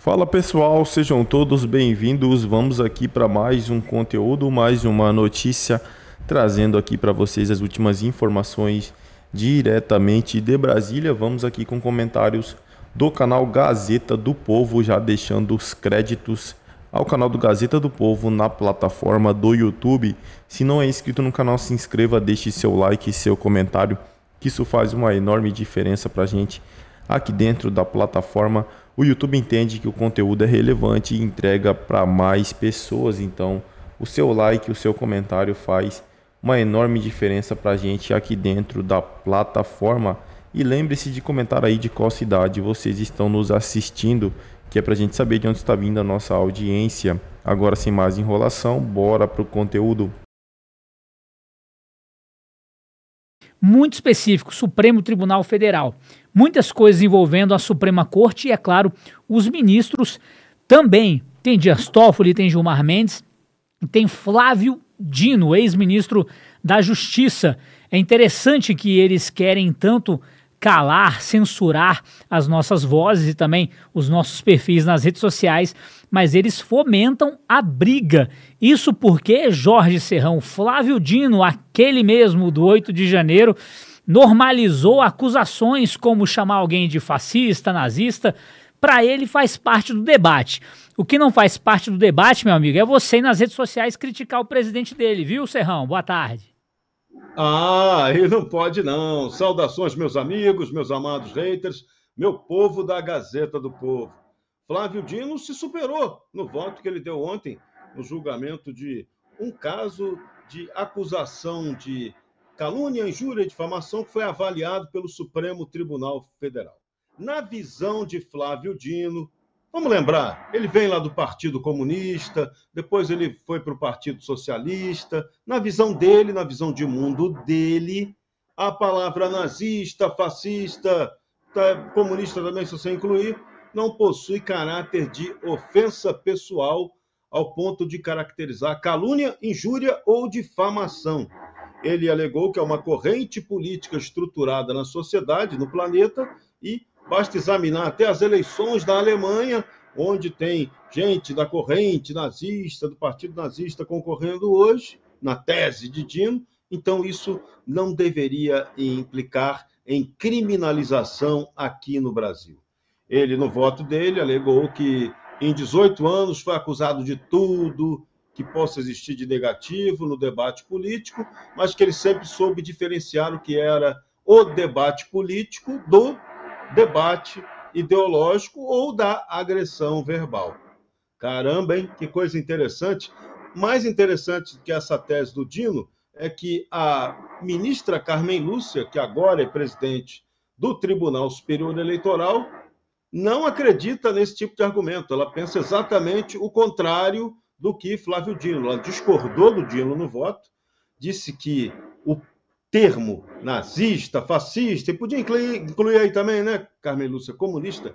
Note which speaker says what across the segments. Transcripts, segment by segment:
Speaker 1: Fala pessoal, sejam todos bem-vindos. Vamos aqui para mais um conteúdo, mais uma notícia, trazendo aqui para vocês as últimas informações diretamente de Brasília. Vamos aqui com comentários do canal Gazeta do Povo, já deixando os créditos ao canal do Gazeta do Povo na plataforma do YouTube. Se não é inscrito no canal, se inscreva, deixe seu like e seu comentário, que isso faz uma enorme diferença para a gente aqui dentro da plataforma o YouTube entende que o conteúdo é relevante e entrega para mais pessoas. Então, o seu like, o seu comentário faz uma enorme diferença para a gente aqui dentro da plataforma. E lembre-se de comentar aí de qual cidade vocês estão nos assistindo, que é para a gente saber de onde está vindo a nossa audiência. Agora, sem mais enrolação, bora para o conteúdo.
Speaker 2: Muito específico, Supremo Tribunal Federal muitas coisas envolvendo a Suprema Corte e, é claro, os ministros também. Tem Dias Toffoli, tem Gilmar Mendes, tem Flávio Dino, ex-ministro da Justiça. É interessante que eles querem tanto calar, censurar as nossas vozes e também os nossos perfis nas redes sociais, mas eles fomentam a briga. Isso porque Jorge Serrão, Flávio Dino, aquele mesmo do 8 de janeiro, normalizou acusações como chamar alguém de fascista, nazista. Para ele faz parte do debate. O que não faz parte do debate, meu amigo, é você nas redes sociais criticar o presidente dele, viu, Serrão? Boa tarde.
Speaker 3: Ah, ele não pode não. Saudações, meus amigos, meus amados haters, meu povo da Gazeta do Povo. Flávio Dino se superou no voto que ele deu ontem no julgamento de um caso de acusação de calúnia, injúria difamação que foi avaliado pelo Supremo Tribunal Federal. Na visão de Flávio Dino, vamos lembrar, ele vem lá do Partido Comunista, depois ele foi para o Partido Socialista. Na visão dele, na visão de mundo dele, a palavra nazista, fascista, tá, comunista também, se você incluir, não possui caráter de ofensa pessoal ao ponto de caracterizar calúnia, injúria ou difamação ele alegou que é uma corrente política estruturada na sociedade, no planeta, e basta examinar até as eleições da Alemanha, onde tem gente da corrente nazista, do Partido Nazista concorrendo hoje, na tese de Dino, então isso não deveria implicar em criminalização aqui no Brasil. Ele, no voto dele, alegou que em 18 anos foi acusado de tudo, que possa existir de negativo no debate político, mas que ele sempre soube diferenciar o que era o debate político do debate ideológico ou da agressão verbal. Caramba, hein? Que coisa interessante. Mais interessante que essa tese do Dino é que a ministra Carmen Lúcia, que agora é presidente do Tribunal Superior Eleitoral, não acredita nesse tipo de argumento. Ela pensa exatamente o contrário do que Flávio Dino. Ela discordou do Dino no voto, disse que o termo nazista, fascista, e podia incluir, incluir aí também, né, Carmen Lúcia, comunista,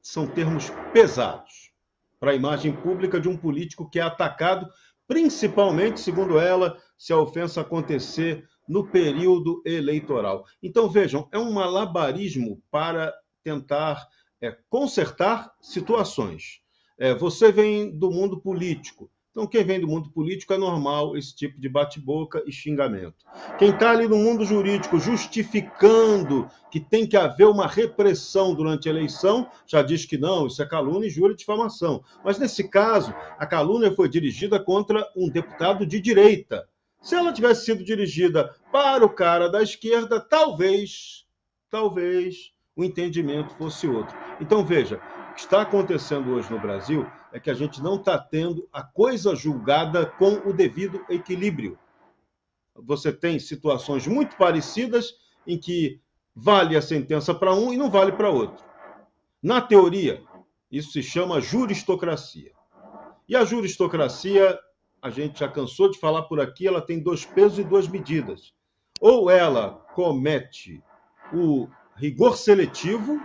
Speaker 3: são termos pesados para a imagem pública de um político que é atacado, principalmente, segundo ela, se a ofensa acontecer no período eleitoral. Então, vejam, é um malabarismo para tentar é, consertar situações. É, você vem do mundo político. Então, quem vem do mundo político é normal esse tipo de bate-boca e xingamento. Quem está ali no mundo jurídico justificando que tem que haver uma repressão durante a eleição, já diz que não, isso é calúnia e jura difamação. Mas nesse caso, a calúnia foi dirigida contra um deputado de direita. Se ela tivesse sido dirigida para o cara da esquerda, talvez, talvez o entendimento fosse outro. Então, veja, que está acontecendo hoje no Brasil é que a gente não está tendo a coisa julgada com o devido equilíbrio. Você tem situações muito parecidas em que vale a sentença para um e não vale para outro. Na teoria, isso se chama juristocracia. E a juristocracia, a gente já cansou de falar por aqui, ela tem dois pesos e duas medidas. Ou ela comete o rigor seletivo,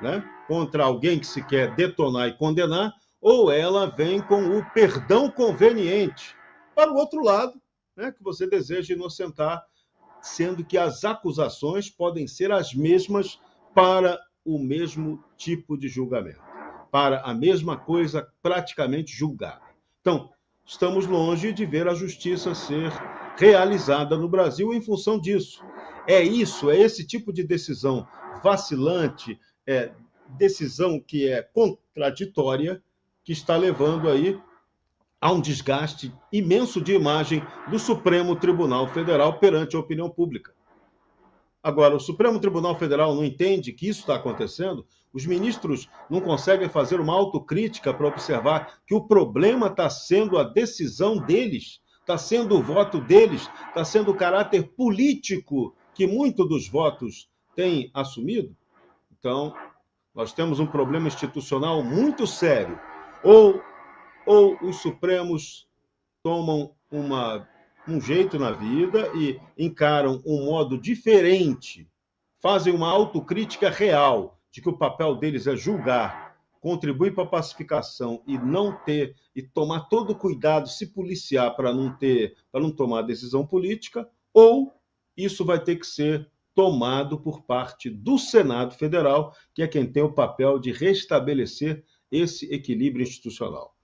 Speaker 3: né? Contra alguém que se quer detonar e condenar, ou ela vem com o perdão conveniente para o outro lado, né, que você deseja inocentar, sendo que as acusações podem ser as mesmas para o mesmo tipo de julgamento. para a mesma coisa praticamente julgar. Então, estamos longe de ver a justiça ser realizada no Brasil em função disso. É isso, é esse tipo de decisão vacilante, é, decisão que é contraditória, que está levando aí a um desgaste imenso de imagem do Supremo Tribunal Federal perante a opinião pública. Agora, o Supremo Tribunal Federal não entende que isso está acontecendo? Os ministros não conseguem fazer uma autocrítica para observar que o problema está sendo a decisão deles, está sendo o voto deles, está sendo o caráter político que muito dos votos têm assumido? Então, nós temos um problema institucional muito sério. Ou, ou os Supremos tomam uma, um jeito na vida e encaram um modo diferente, fazem uma autocrítica real de que o papel deles é julgar, contribuir para a pacificação e não ter e tomar todo o cuidado, se policiar para não ter, para não tomar decisão política, ou isso vai ter que ser tomado por parte do Senado Federal, que é quem tem o papel de restabelecer esse equilíbrio institucional.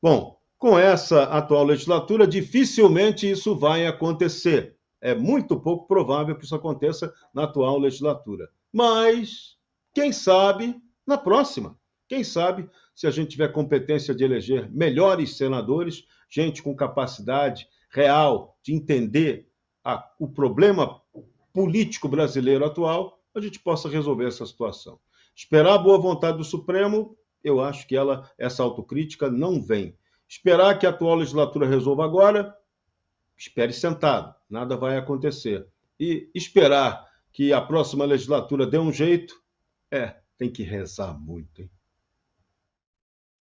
Speaker 3: Bom, com essa atual legislatura, dificilmente isso vai acontecer. É muito pouco provável que isso aconteça na atual legislatura. Mas, quem sabe, na próxima. Quem sabe, se a gente tiver competência de eleger melhores senadores, gente com capacidade real de entender a, o problema político brasileiro atual, a gente possa resolver essa situação. Esperar a boa vontade do Supremo, eu acho que ela essa autocrítica não vem. Esperar que a atual legislatura resolva agora, espere sentado, nada vai acontecer. E esperar que a próxima legislatura dê um jeito, é, tem que rezar muito, hein?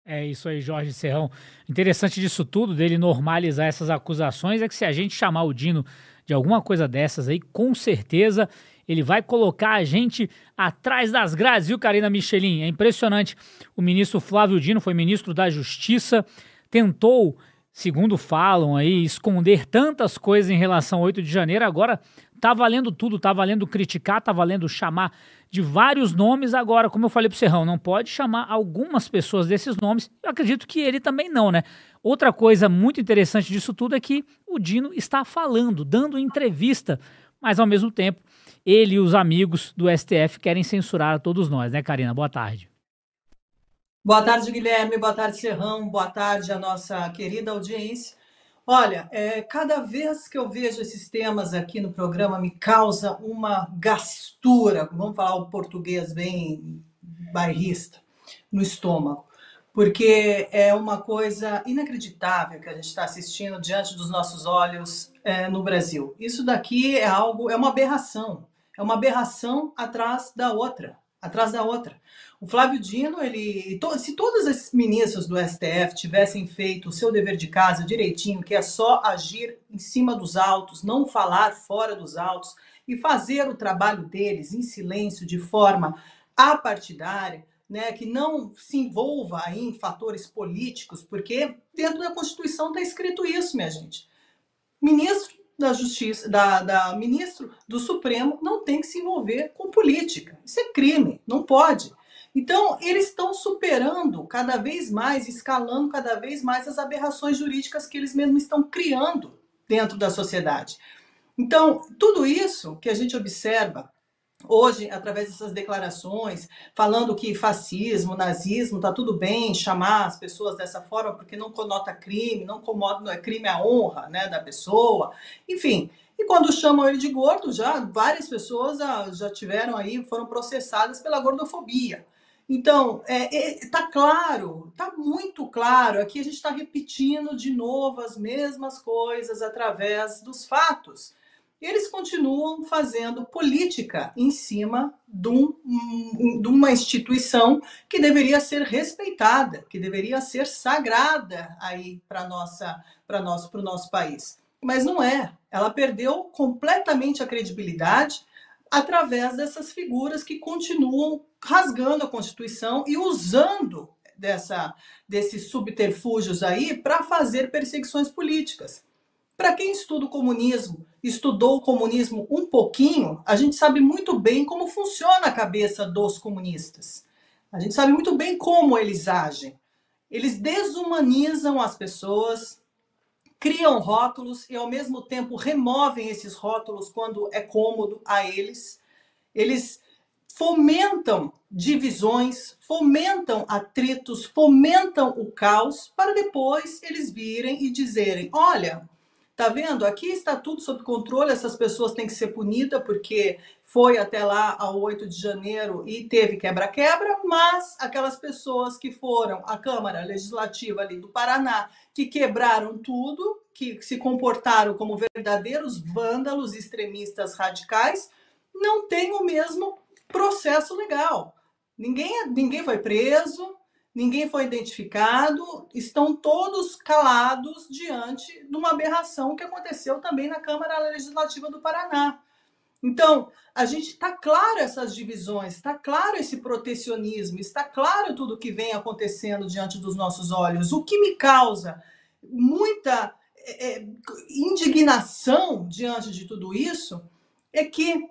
Speaker 2: É isso aí, Jorge Serrão. Interessante disso tudo, dele normalizar essas acusações, é que se a gente chamar o Dino de alguma coisa dessas aí, com certeza ele vai colocar a gente atrás das grades, viu, Karina Michelin? É impressionante. O ministro Flávio Dino foi ministro da Justiça, tentou, segundo falam aí, esconder tantas coisas em relação ao 8 de janeiro, agora tá valendo tudo, tá valendo criticar, tá valendo chamar de vários nomes. Agora, como eu falei pro Serrão, não pode chamar algumas pessoas desses nomes. Eu acredito que ele também não, né? Outra coisa muito interessante disso tudo é que o Dino está falando, dando entrevista, mas ao mesmo tempo ele e os amigos do STF querem censurar a todos nós, né, Karina? Boa tarde.
Speaker 4: Boa tarde, Guilherme. Boa tarde, Serrão. Boa tarde à nossa querida audiência. Olha, é, cada vez que eu vejo esses temas aqui no programa, me causa uma gastura, vamos falar o português bem bairrista, no estômago, porque é uma coisa inacreditável que a gente está assistindo diante dos nossos olhos é, no Brasil. Isso daqui é algo, é uma aberração, é uma aberração atrás da outra, atrás da outra. O Flávio Dino, ele, se todos esses ministros do STF tivessem feito o seu dever de casa direitinho, que é só agir em cima dos autos, não falar fora dos autos e fazer o trabalho deles em silêncio, de forma apartidária, né, que não se envolva aí em fatores políticos, porque dentro da Constituição está escrito isso, minha gente. Ministro da Justiça, da, da ministro do Supremo não tem que se envolver com política. Isso é crime, não pode. Então, eles estão superando cada vez mais, escalando cada vez mais as aberrações jurídicas que eles mesmos estão criando dentro da sociedade. Então, tudo isso que a gente observa hoje, através dessas declarações, falando que fascismo, nazismo, tá tudo bem chamar as pessoas dessa forma porque não conota crime, não conota é crime a honra né, da pessoa, enfim. E quando chamam ele de gordo, já várias pessoas já tiveram aí, foram processadas pela gordofobia. Então, é, é, tá claro, está muito claro. Aqui a gente está repetindo de novo as mesmas coisas através dos fatos. Eles continuam fazendo política em cima de, um, de uma instituição que deveria ser respeitada, que deveria ser sagrada aí para nossa, para nosso, para o nosso país. Mas não é. Ela perdeu completamente a credibilidade através dessas figuras que continuam rasgando a Constituição e usando dessa, desses subterfúgios aí para fazer perseguições políticas. Para quem estuda o comunismo, estudou o comunismo um pouquinho, a gente sabe muito bem como funciona a cabeça dos comunistas. A gente sabe muito bem como eles agem. Eles desumanizam as pessoas, criam rótulos e, ao mesmo tempo, removem esses rótulos quando é cômodo a eles. Eles fomentam divisões, fomentam atritos, fomentam o caos, para depois eles virem e dizerem: olha, tá vendo? Aqui está tudo sob controle, essas pessoas têm que ser punidas porque foi até lá ao 8 de janeiro e teve quebra-quebra, mas aquelas pessoas que foram à Câmara Legislativa ali do Paraná, que quebraram tudo, que se comportaram como verdadeiros vândalos extremistas radicais, não têm o mesmo processo legal. Ninguém, ninguém foi preso, ninguém foi identificado, estão todos calados diante de uma aberração que aconteceu também na Câmara Legislativa do Paraná. Então, a gente está claro essas divisões, está claro esse protecionismo, está claro tudo que vem acontecendo diante dos nossos olhos. O que me causa muita é, é indignação diante de tudo isso é que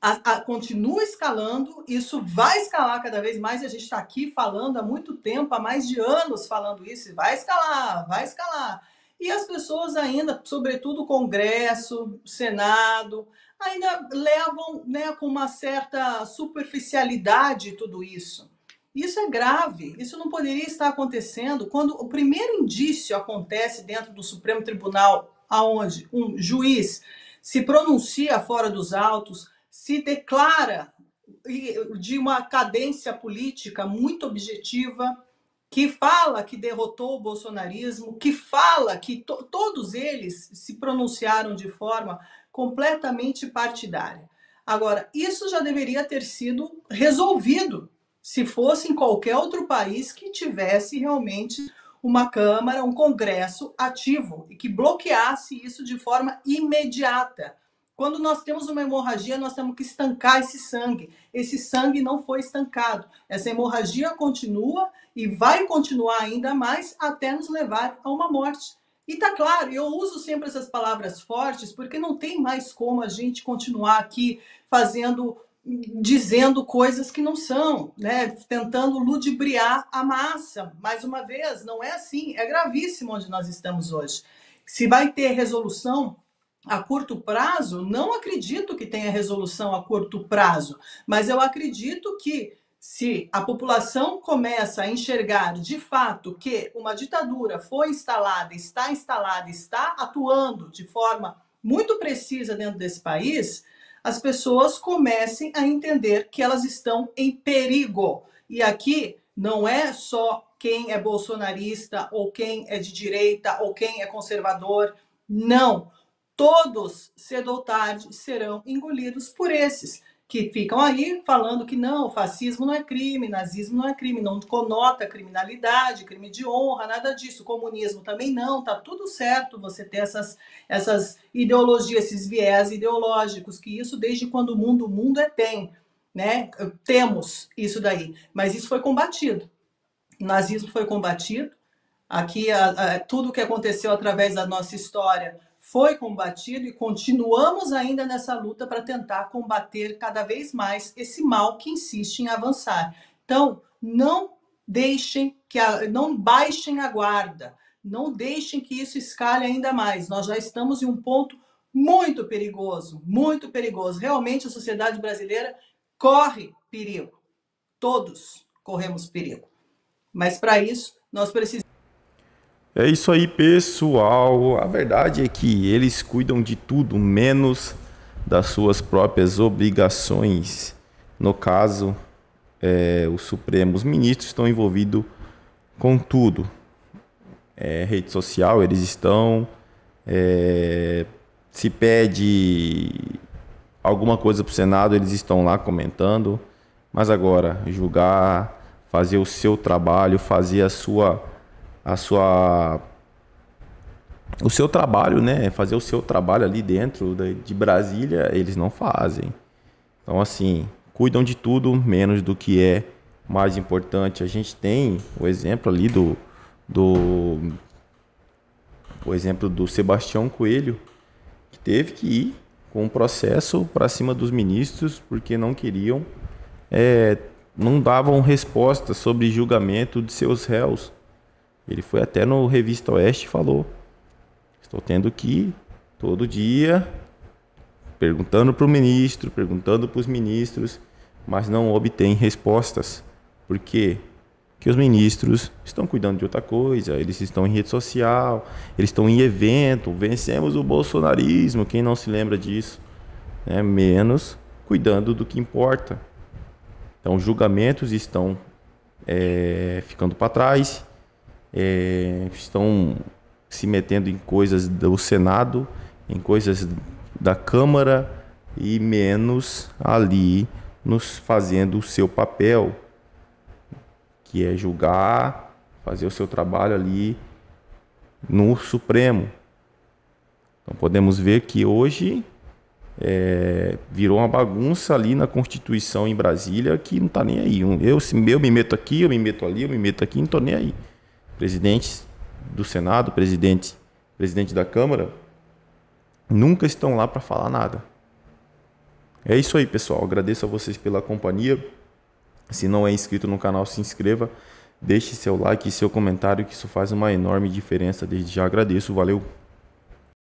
Speaker 4: a, a, continua escalando, isso vai escalar cada vez mais, e a gente está aqui falando há muito tempo, há mais de anos falando isso, vai escalar, vai escalar. E as pessoas ainda, sobretudo o Congresso, Senado, ainda levam né, com uma certa superficialidade tudo isso. Isso é grave, isso não poderia estar acontecendo quando o primeiro indício acontece dentro do Supremo Tribunal, aonde um juiz se pronuncia fora dos autos, se declara de uma cadência política muito objetiva, que fala que derrotou o bolsonarismo, que fala que to todos eles se pronunciaram de forma completamente partidária. Agora, isso já deveria ter sido resolvido se fosse em qualquer outro país que tivesse realmente uma Câmara, um Congresso ativo e que bloqueasse isso de forma imediata. Quando nós temos uma hemorragia, nós temos que estancar esse sangue. Esse sangue não foi estancado. Essa hemorragia continua e vai continuar ainda mais até nos levar a uma morte. E tá claro, eu uso sempre essas palavras fortes porque não tem mais como a gente continuar aqui fazendo dizendo coisas que não são, né? Tentando ludibriar a massa. Mais uma vez, não é assim, é gravíssimo onde nós estamos hoje. Se vai ter resolução a curto prazo, não acredito que tenha resolução a curto prazo, mas eu acredito que se a população começa a enxergar de fato que uma ditadura foi instalada, está instalada, está atuando de forma muito precisa dentro desse país, as pessoas comecem a entender que elas estão em perigo. E aqui não é só quem é bolsonarista, ou quem é de direita, ou quem é conservador. Não todos, cedo ou tarde, serão engolidos por esses que ficam aí falando que não, fascismo não é crime, nazismo não é crime, não conota criminalidade, crime de honra, nada disso. Comunismo também não, tá tudo certo você ter essas, essas ideologias, esses viés ideológicos, que isso desde quando o mundo, o mundo é tem, né? Temos isso daí, mas isso foi combatido. O nazismo foi combatido. Aqui, a, a, tudo que aconteceu através da nossa história foi combatido e continuamos ainda nessa luta para tentar combater cada vez mais esse mal que insiste em avançar. Então, não deixem que a, não baixem a guarda, não deixem que isso escale ainda mais. Nós já estamos em um ponto muito perigoso, muito perigoso. Realmente a sociedade brasileira corre perigo. Todos corremos perigo. Mas para isso, nós precisamos
Speaker 1: é isso aí, pessoal. A verdade é que eles cuidam de tudo menos das suas próprias obrigações. No caso, é, os Supremos Ministros estão envolvidos com tudo. É, rede social, eles estão. É, se pede alguma coisa para o Senado, eles estão lá comentando. Mas agora, julgar, fazer o seu trabalho, fazer a sua a sua o seu trabalho, né? Fazer o seu trabalho ali dentro de Brasília, eles não fazem. Então, assim, cuidam de tudo menos do que é mais importante. A gente tem o exemplo ali do, do o exemplo do Sebastião Coelho, que teve que ir com um processo para cima dos ministros porque não queriam é, não davam resposta sobre julgamento de seus réus. Ele foi até no Revista Oeste e falou: Estou tendo que todo dia perguntando para o ministro, perguntando para os ministros, mas não obtém respostas. Por quê? Porque os ministros estão cuidando de outra coisa, eles estão em rede social, eles estão em evento, vencemos o bolsonarismo, quem não se lembra disso? Né? Menos cuidando do que importa. Então, julgamentos estão é, ficando para trás, é, estão se metendo em coisas do Senado, em coisas da Câmara e menos ali nos fazendo o seu papel, que é julgar, fazer o seu trabalho ali no Supremo. Então podemos ver que hoje é, virou uma bagunça ali na Constituição em Brasília que não está nem aí. Eu, eu me meto aqui, eu me meto ali, eu me meto aqui, não estou nem aí. Presidentes do Senado, presidente, presidente da Câmara, nunca estão lá para falar nada. É isso aí, pessoal. Agradeço a vocês pela companhia. Se não é inscrito no canal, se inscreva. Deixe seu like e seu comentário, que isso faz uma enorme diferença. Desde já agradeço. Valeu!